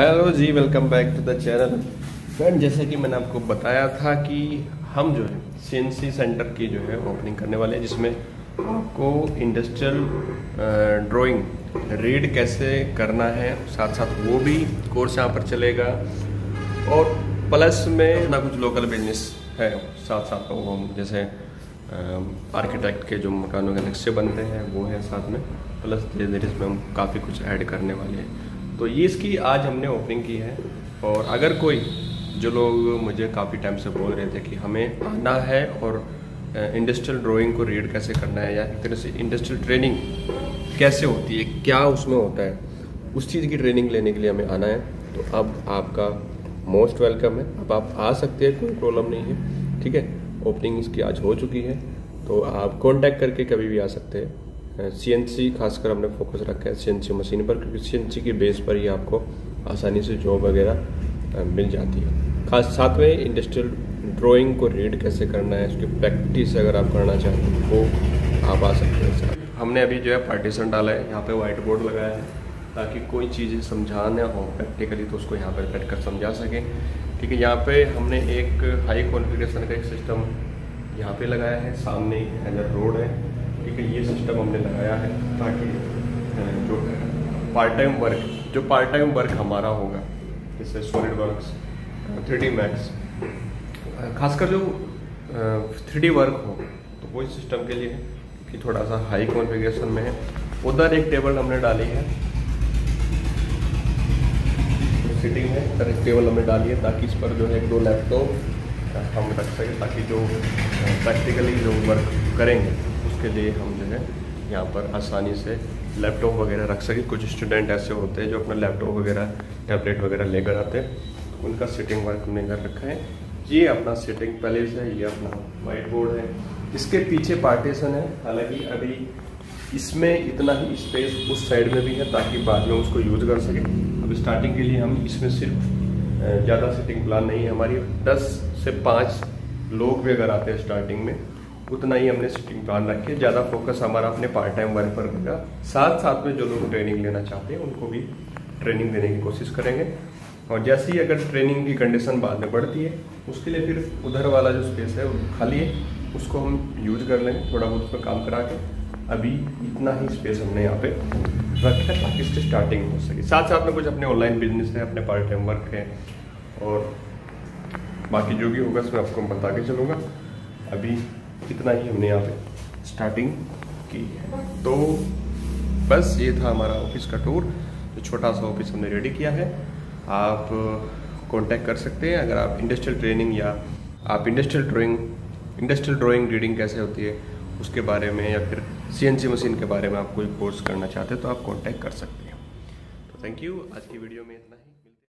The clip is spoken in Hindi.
Hello ji welcome back to the channel friend जैसे कि मैंने आपको बताया था कि हम जो है सीएनसी सेंटर की जो है ओपनिंग करने वाले हैं, जिसमें आपको इंडस्ट्रियल ड्राइंग रीड कैसे करना है साथ साथ वो भी कोर्स यहाँ पर चलेगा। और प्लस में ना कुछ लोकल बिज़नेस है साथ साथ वो हम जैसे आर्किटेक्ट के जो मकानों के नक्शे बनते हैं, वो है साथ में। प्लस धीरे धीरे इसमें हम काफ़ी कुछ ऐड करने वाले हैं। तो ये इसकी आज हमने ओपनिंग की है। और अगर कोई, जो लोग मुझे काफ़ी टाइम से बोल रहे थे कि हमें आना है और इंडस्ट्रियल ड्राइंग को रीड कैसे करना है या एक तरह से इंडस्ट्रियल ट्रेनिंग कैसे होती है, क्या उसमें होता है, उस चीज़ की ट्रेनिंग लेने के लिए हमें आना है। तो अब आपका मोस्ट वेलकम है। अब आप आ सकते हैं, कोई प्रॉब्लम नहीं है। ठीक है? ओपनिंग इसकी आज हो चुकी है। तो आप कॉन्टैक्ट करके कभी भी आ सकते हैं। सीएनसी खासकर हमने फोकस रखा है सीएनसी मशीन पर, क्योंकि सी की बेस पर ही आपको आसानी से जॉब वगैरह मिल जाती है। खास, साथ में इंडस्ट्रियल ड्राइंग को रीड कैसे करना है, उसकी प्रैक्टिस अगर आप करना चाहते हैं वो आप आ सकते हैं सर हमने अभी जो है पार्टीशन डाला है, यहाँ पे वाइट बोर्ड लगाया है, ताकि कोई चीज़ें समझाना हो प्रैक्टिकली तो उसको यहाँ पर बैठ कर समझा सकें। ठीक है, यहाँ पे हमने एक हाई कॉन्फ़िगरेशन का एक सिस्टम यहाँ पे लगाया है, सामने एक रोड है। ठीक है, ये सिस्टम हमने लगाया है ताकि जो पार्ट टाइम वर्क जो पार्ट टाइम वर्क हमारा होगा, जैसे SolidWorks three D max खासकर जो थ्री डी वर्क हो तो वो इस सिस्टम के लिए कि थोड़ा सा हाई कॉन्फ़िगरेशन में है। उधर एक टेबल हमने डाली है। सिटिंग है एक टेबल हमने डाली है, ताकि इस पर जो है दो लैपटॉप हम रख सकें, ताकि जो प्रैक्टिकली जो वर्क करेंगे। उसके लिए हम जो है यहाँ पर आसानी से लैपटॉप वगैरह रख सकें। कुछ स्टूडेंट ऐसे होते हैं जो अपना लैपटॉप वगैरह टैबलेट वगैरह लेकर आते हैं। उनका सिटिंग वर्क हमने कर रखा है। ये अपना सिटिंग पैलेस है, ये अपना वाइट बोर्ड है। इसके पीछे पार्टीशन है। हालाँकि अभी इसमें इतना ही स्पेस उस साइड में भी है ताकि बाद में उसको यूज़ कर सकें। अब स्टार्टिंग के लिए हम इसमें सिर्फ़ ज़्यादा सिटिंग प्लान नहीं है। हमारी 10 से पाँच लोग भी अगर आते हैं स्टार्टिंग में उतना ही हमने सिटिंग प्लान रखे ज़्यादा फोकस हमारा अपने पार्ट टाइम वर्क पर होगा। साथ साथ में जो लोग ट्रेनिंग लेना चाहते हैं, उनको भी ट्रेनिंग देने की कोशिश करेंगे। और जैसे ही अगर ट्रेनिंग की कंडीशन बाद में बढ़ती है, उसके लिए फिर उधर वाला जो स्पेस है खाली है। उसको हम यूज़ कर लेंगे थोड़ा बहुत उसमें काम करा के। अभी इतना ही स्पेस हमने यहाँ पे रखा है, ताकि इसकी स्टार्टिंग हो सके। साथ साथ में कुछ अपने ऑनलाइन बिज़नेस है, अपने पार्ट टाइम वर्क है। और बाकी जो भी होगा, उसमें आपको बता के चलूँगा। अभी इतना ही हमने यहाँ पे स्टार्टिंग की है। तो बस ये था हमारा ऑफ़िस का टूर जो छोटा सा ऑफ़िस हमने रेडी किया है। आप कांटेक्ट कर सकते हैं अगर आप इंडस्ट्रियल ट्रेनिंग या आप industrial drawing industrial drawing reading कैसे होती है, उसके बारे में या फिर सीएनसी मशीन के बारे में आप कोई कोर्स करना चाहते हैं तो आप कांटेक्ट कर सकते हैं। तो थैंक यू आज की वीडियो में इतना ही।